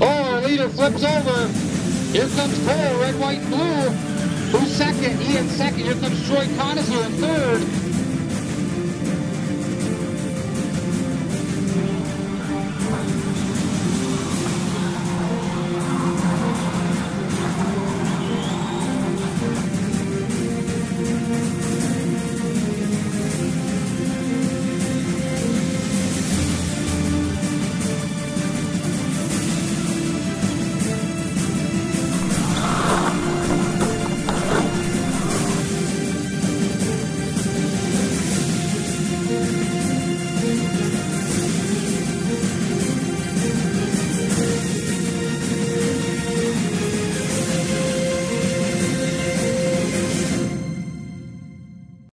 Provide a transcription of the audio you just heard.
Oh, our leader flips over. Here comes Cole, red, white, blue. Who's second? Ian second. Here comes Troy Connison in third.